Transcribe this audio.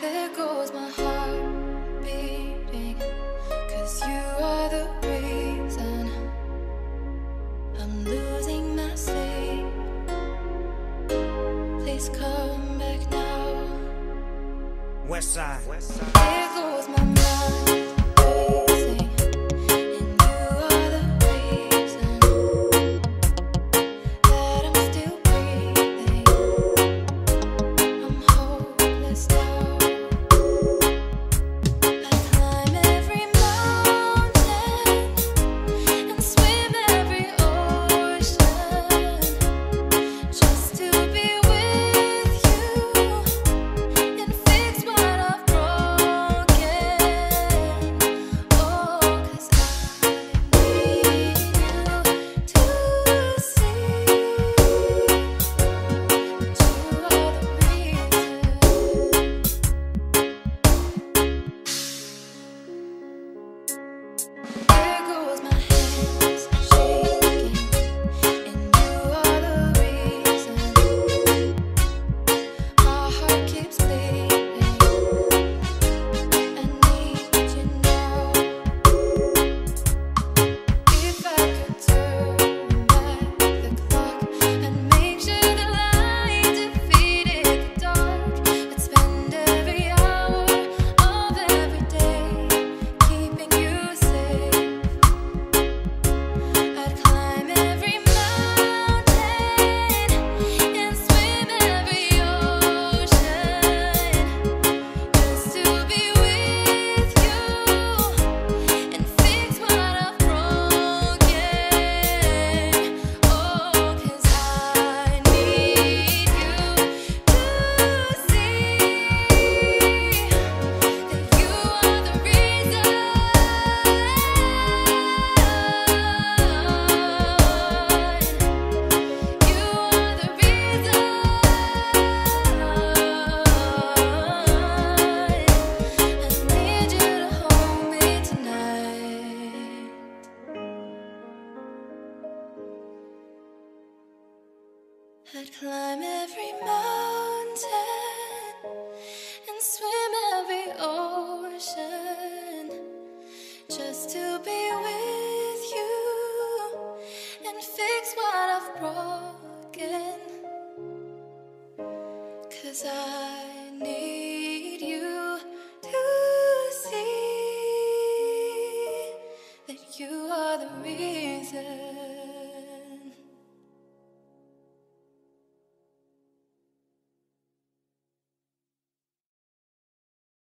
There goes my heart beating Cause you are the reason I'm losing my sleep Please come back now side. West side. There goes my mind I'd climb every mountain and swim every ocean just to be with you and fix what I've broken. Cause I